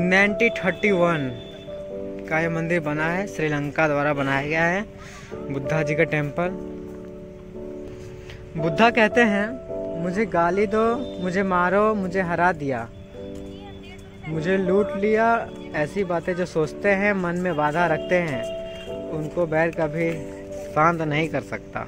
1931 का ये मंदिर बना है, श्रीलंका द्वारा बनाया गया है, बुद्धा जी का टेंपल बुद्धा कहते हैं, मुझे गाली दो, मुझे मारो, मुझे हरा दिया। मुझे लूट लिया, ऐसी बातें जो सोचते हैं, मन में बाधा रखते हैं, उनको बैर कभी शांत नहीं कर सकता।